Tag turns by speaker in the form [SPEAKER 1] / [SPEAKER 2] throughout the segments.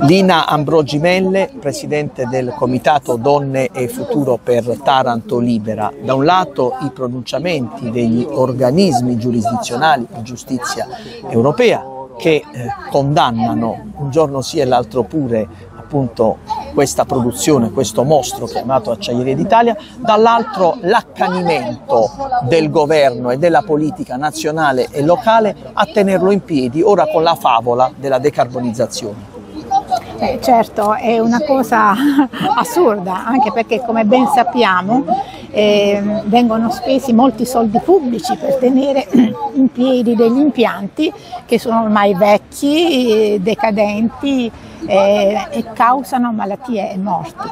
[SPEAKER 1] Lina Ambrogi Melle, presidente del Comitato Donne e Futuro per Taranto Libera. Da un lato i pronunciamenti degli organismi giurisdizionali di giustizia europea che eh, condannano un giorno sì e l'altro pure appunto questa produzione, questo mostro chiamato Acciaierie d'Italia, dall'altro l'accanimento del governo e della politica nazionale e locale a tenerlo in piedi, ora con la favola della decarbonizzazione.
[SPEAKER 2] Eh, certo, è una cosa assurda, anche perché come ben sappiamo eh, vengono spesi molti soldi pubblici per tenere in piedi degli impianti che sono ormai vecchi, decadenti eh, e causano malattie e morti.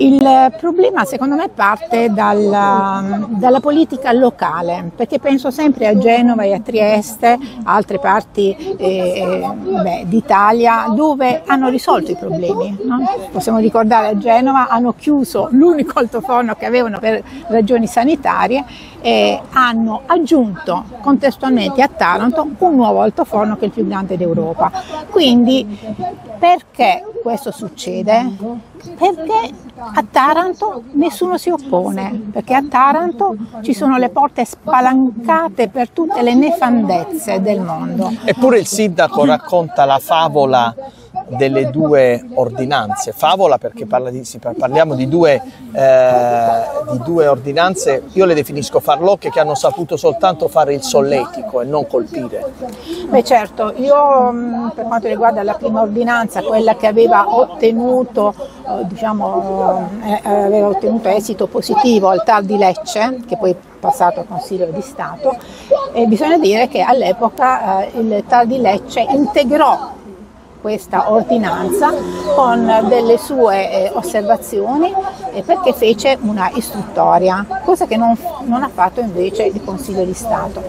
[SPEAKER 2] Il problema secondo me parte dalla, dalla, politica locale, perché penso sempre a Genova e a Trieste, altre parti eh, d'Italia, dove hanno risolto i problemi. No? Possiamo ricordare a Genova hanno chiuso l'unico altoforno che avevano per ragioni sanitarie e hanno aggiunto contestualmente a Taranto un nuovo altoforno che è il più grande d'Europa. Quindi perché questo succede? Perché a Taranto nessuno si oppone, perché a Taranto ci sono le porte spalancate per tutte le nefandezze del mondo.
[SPEAKER 1] Eppure il sindaco racconta la favola delle due ordinanze. Favola perché parla di, parliamo di due, eh, di due, ordinanze, io le definisco farlocche che hanno saputo soltanto fare il solletico e non colpire.
[SPEAKER 2] Beh certo, io mm, per quanto riguarda la prima ordinanza, quella che aveva ottenuto, eh, diciamo, eh, aveva ottenuto esito positivo al TAR di Lecce, che poi passato al Consiglio di Stato, e bisogna dire che all'epoca eh, il TAR di Lecce integrò questa ordinanza con delle sue eh, osservazioni eh, perché fece una istruttoria, cosa che non, non ha fatto invece il Consiglio di Stato.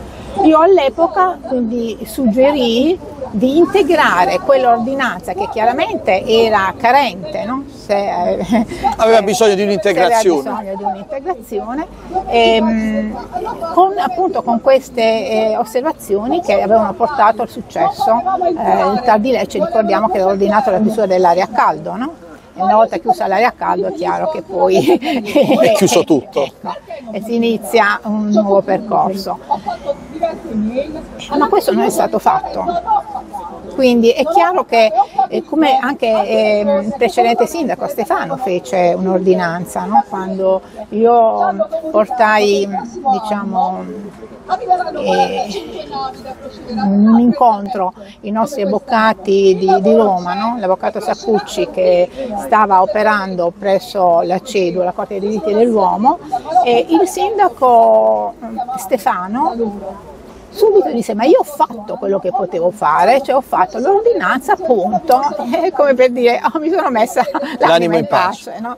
[SPEAKER 2] Io all'epoca quindi suggerì di integrare quell'ordinanza che chiaramente era carente, no?
[SPEAKER 1] Se, eh, aveva bisogno di un'integrazione.
[SPEAKER 2] Bisogno di un'integrazione, ehm, con, appunto con queste eh, osservazioni che avevano portato al successo. Eh, il TAR di Lecce ricordiamo che aveva ordinato la chiusura dell'aria a caldo, no? e una volta chiusa l'aria a caldo è chiaro che poi
[SPEAKER 1] è chiuso tutto
[SPEAKER 2] ecco, e si inizia un nuovo percorso. Ma questo non è stato fatto. Quindi è chiaro che, eh, come anche eh, il precedente sindaco Stefano fece un'ordinanza, no? quando io portai diciamo, eh, un incontro i nostri avvocati di, di Roma, no? l'avvocato Saccucci che stava operando presso la CEDU, la Corte dei diritti dell'uomo, e il sindaco Stefano subito disse ma io ho fatto quello che potevo fare, cioè ho fatto l'ordinanza appunto, è come per dire oh, mi sono messa l'anima in pace. No?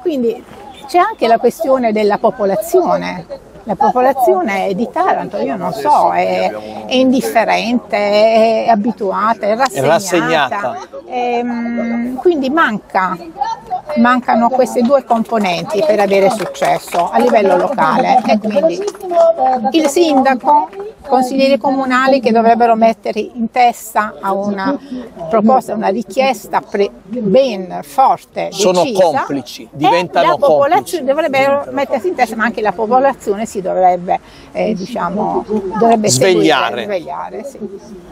[SPEAKER 2] Quindi c'è anche la questione della popolazione, la popolazione di Taranto, io non so, è, è indifferente, è abituata, è rassegnata. È rassegnata. E, ehm, quindi manca mancano queste due componenti per avere successo a livello locale e quindi il sindaco, consiglieri comunali che dovrebbero mettere in testa a una proposta, una richiesta ben forte,
[SPEAKER 1] sono complici, diventano
[SPEAKER 2] la complici. dovrebbero mettersi in testa, ma anche la popolazione si dovrebbe, eh, diciamo, dovrebbe
[SPEAKER 1] svegliare.
[SPEAKER 2] Seguire, svegliare sì.